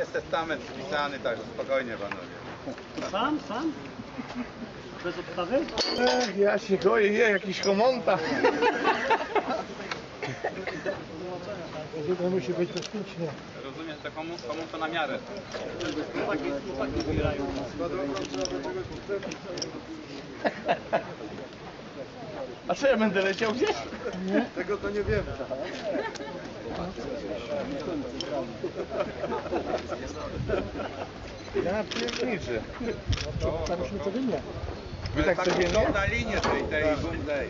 Jest testament spisany, także spokojnie panowie. Sam, sam? Bez odstawy? Ech, ja się goję, je, jakiś homonta. To musi być bezpiecznie. Rozumiem, że komu, komu to na miarę. A co ja będę leciał gdzieś? Tego to nie wiem. Ja pierniczę. Tam już co wymiar. Wy tak codziennie? Na linię tej, tej bundej.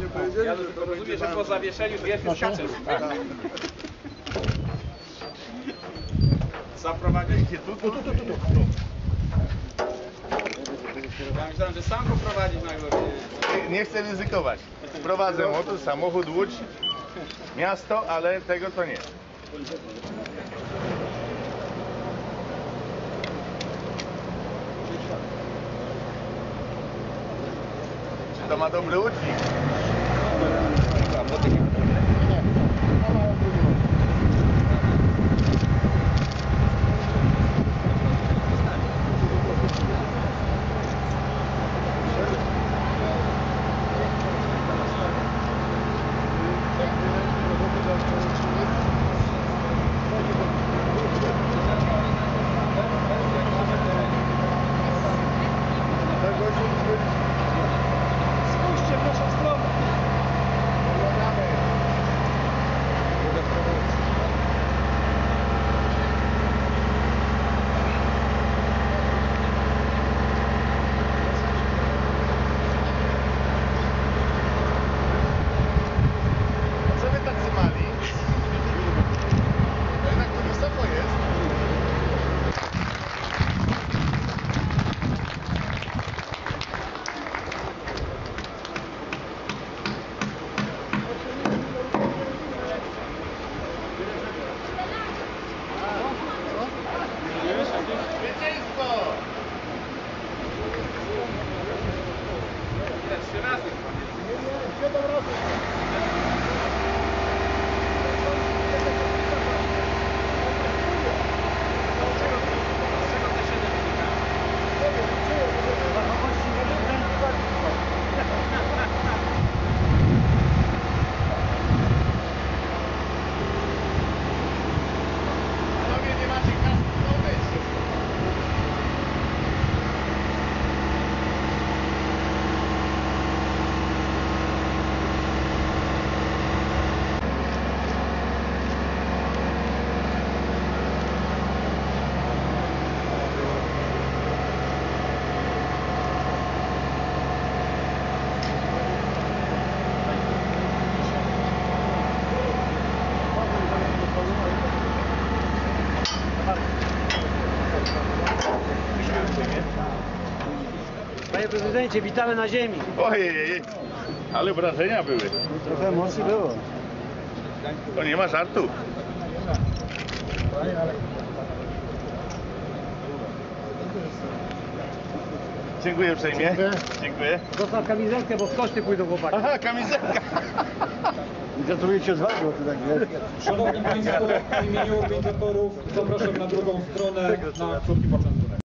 Nie powiedzieli, Ja że tylko rozumiem, że po zawieszeniu pierwszy skaczesz. Zaprowadziliście tu, tu, tu, tu, tu. Ja myślałem, że sam poprowadzić na górę. Nie- Nie chcę ryzykować. Prowadzę motor, samochód, łódź, miasto, ale tego to nie. Czy to ma dobry reaccionaste. Panie prezydencie, witamy na ziemi. Ojej, ale wrażenia były. Trochę emocji było. To nie ma żartu. Dziękuję uprzejmie. Dziękuję. Dziękuję. Zostaw kamizelkę, bo w koszty pójdą chłopaki. Aha, kamizelka. Gratuluję Ci odwagi, bo to tak wiesz. Szanowni Państwo, w imieniu organizatorów zapraszam na drugą stronę na krótki początek.